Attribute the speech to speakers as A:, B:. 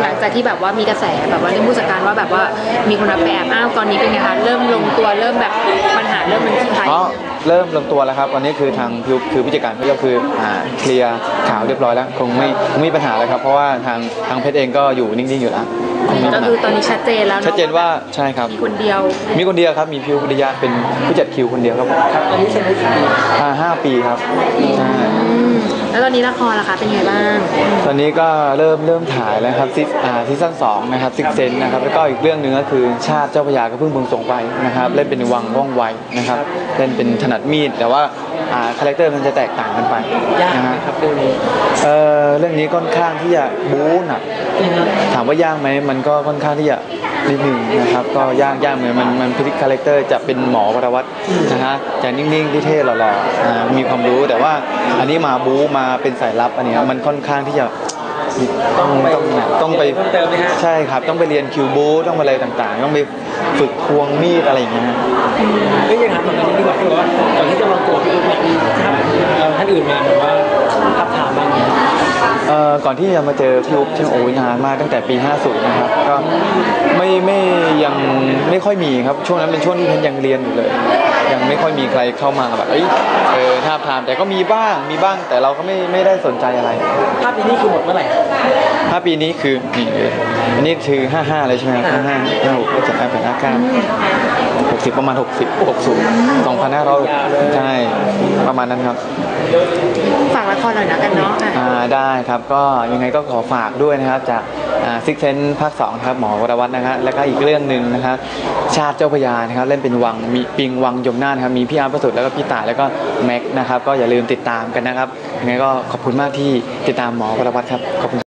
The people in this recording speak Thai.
A: หลังจากที่แบบว่ามีกระแสแบบว่าเรื่องผู้จัดการว่าแบบว่ามีคนมาไปแอบอ้างตอนนี้เป็นไงคะเริ่มลงตัวเริ่มแบบปัญหาเริ่มมันคลี่คลาย
B: อ๋อเริ่มลงตัวแล้วครับวันนี้คือทางคือคือผู้จัดการเขาก็คืออ่าเคลียร์ข่าวเรียบร้อยแล้ว คงไม่คงไม่มีปัญหาแล้วครับ เพราะว่าทางทางเพชรเองก็อยู่นิ่งๆอยู่แล้วคงไม่มี
A: ก็
B: ปัญหา
A: คือตอนนี้ชัดเจนแล้วอะ
B: ชัดเจนว่าใช่ครับ
A: มีคนเดียว
B: มีคนเดียวครับมีพิวปริยาเป็นผู้จัดคิวคนเดียวครับผม
C: ครับตอนนี้เซ็นได้กี่ปี
B: อ่าห้าปีครับใช่
A: อืม แล้วตอนนี้ละครล่ะคะเป็นไงบ้าง
B: ตอนนี้ก็เริ่มเริ่มถ่ายแล้วครับซีอ่าซีซั่นสองนะครับ Six Sense นะครับแล้วก็อีกเรื่องหนึ่งก็คือชาติเจ้าพระยาก็เพิ่งบวงสรวงไปนะครับเล่นเป็นวังว่องไวนะครับเล่นเป็นถนัดมีดแต่ว่าอ่าคาแรคเตอร์มันจะแตกต่างกันไป
C: ยาก
B: นะ
C: ไหม
B: ฮะ
C: ครับเรื่องนี้
B: เอ่อเรื่องนี้ค่อนข้างที่จะบู๊หนัก
C: อือฮึ
B: ถามว่ายากไหมมันก็ค่อนข้างที่จะ นิดหนึ่งนะครับก็ยากยากเหมือนมันมันพลิกคาแรคเตอร์จะเป็นหมอวรวัตรนะฮะจะนิ่งๆที่เท่หล่อๆอ่ามีความรู้แต่ว่าอันนี้มาบู๊มาเป็นสายลับอันเนี้ยมันค่อนข้างที่จะต้องต้องต้องไป
C: เพิ่มเติมไหมฮะ
B: ใช่ครับ ต้องไปเรียนคิวบูต้องไปอะไรต่างๆ ต้องไปฝึกควงมีดอะไรอย่างเงี้ย
C: ก็ยังถามตรงนี้ดีกว่าที่บอกว่าก่อนที่จะลงตัวพี่อุ๊บเนี่ยมีท่านเอ่อท่านอื่นมาแบบว่าทับถามบ้างไหม
B: เอ่อ ก่อนที่จะมาเจอพี่อุ๊บใช่ไหมโอ้ยนานมากตั้งแต่ปี 50 นะครับ ก็ไม่ไม่ยังไม่ค่อยมีครับ ช่วงนั้นเป็นช่วงที่เพนยังเรียนอยู่เลย ยังไม่ค่อยมีใครเข้ามาแบบเอ้ยเออท้าบทามแต่ก็มีบ้างมีบ้างแต่เราก็ไม่ไม่ได้สนใจอะไร
C: ภาพนี้คือหมดเมื่อไหร่
B: ถ้าปีนี้คือนี่เลยอันนี้คือ 55 เลยใช่ไหมครับ55 56 57 58 59 60 ประมาณ 60 60 2,500ใช่ประมาณนั้นครับ
A: ฝากละครหน่อยนะกันเนาะอะ
B: อ่าได้ครับก็ยังไงก็ขอฝากด้วยนะครับจาก Six Sense ภาค2ครับหมอวรวัฒน์นะครับแล้วก็อีกเรื่องหนึ่งนะครับชาติเจ้าพระยานะครับเล่นเป็นวังมีปิงวังยมนาถครับมีพี่อาร์ตประสุทธิ์แล้วก็พี่ต่ายแล้วก็แม็กซ์นะครับก็อย่าลืมติดตามกันนะครับยังไงก็ขอบคุณมากที่ติดตามหมอวรวัฒน์ครับขอบคุณ